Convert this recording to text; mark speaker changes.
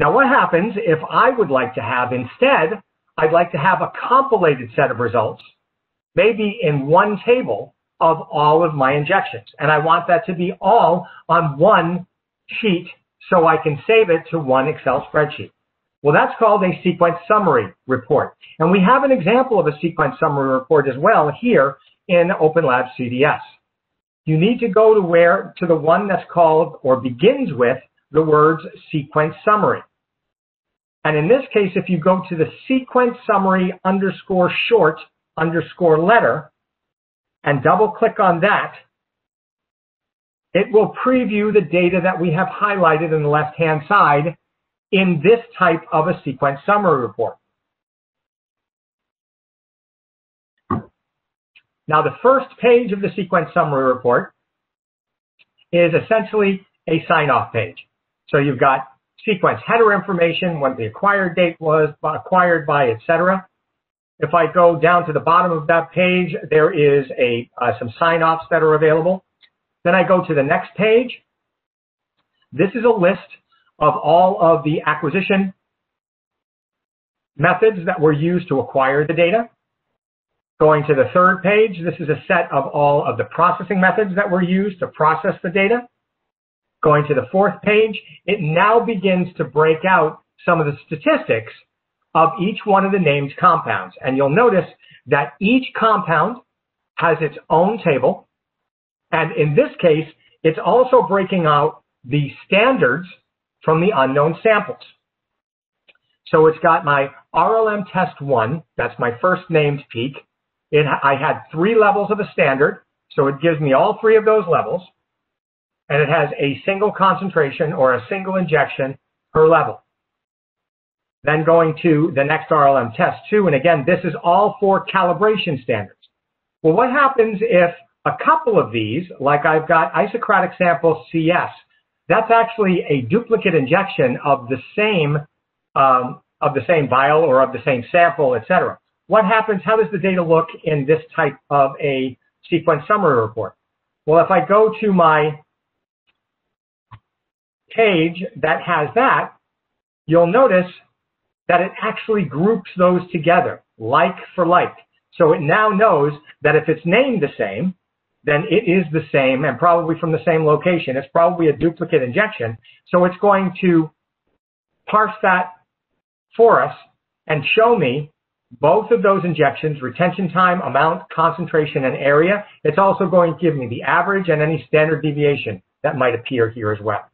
Speaker 1: Now what happens if I would like to have instead, I'd like to have a compilated set of results, maybe in one table of all of my injections. And I want that to be all on one sheet so I can save it to one Excel spreadsheet. Well, that's called a sequence summary report. And we have an example of a sequence summary report as well here in OpenLab CDS. You need to go to where, to the one that's called or begins with the words sequence summary. And in this case, if you go to the sequence summary underscore short underscore letter and double click on that, it will preview the data that we have highlighted in the left-hand side in this type of a sequence summary report. Now, the first page of the sequence summary report is essentially a sign-off page. So you've got sequence header information, when the acquired date was, acquired by, etc. If I go down to the bottom of that page, there is a uh, some sign-offs that are available. Then I go to the next page. This is a list of all of the acquisition methods that were used to acquire the data. Going to the third page, this is a set of all of the processing methods that were used to process the data. Going to the fourth page, it now begins to break out some of the statistics of each one of the named compounds. And you'll notice that each compound has its own table. And in this case, it's also breaking out the standards from the unknown samples. So it's got my RLM test one, that's my first named peak. It, I had three levels of a standard, so it gives me all three of those levels. And it has a single concentration or a single injection per level. Then going to the next RLM test two, and again, this is all for calibration standards. Well, what happens if a couple of these, like I've got isocratic sample CS, that's actually a duplicate injection of the same um, of the same vial or of the same sample, etc. What happens? How does the data look in this type of a sequence summary report? Well, if I go to my page that has that, you'll notice that it actually groups those together, like for like. So it now knows that if it's named the same, then it is the same and probably from the same location. It's probably a duplicate injection. So it's going to parse that for us and show me both of those injections, retention time, amount, concentration, and area. It's also going to give me the average and any standard deviation that might appear here as well.